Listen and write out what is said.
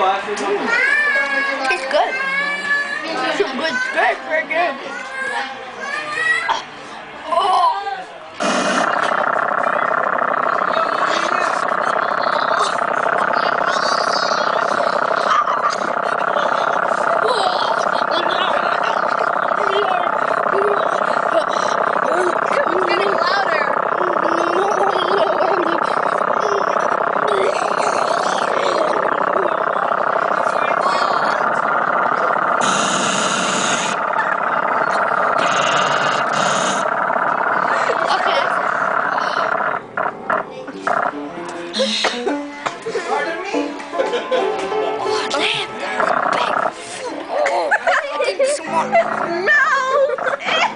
It's good. It's good. It's good. Very good. Pardon me? Oh, damn, that's a big food. Oh, I think someone... No!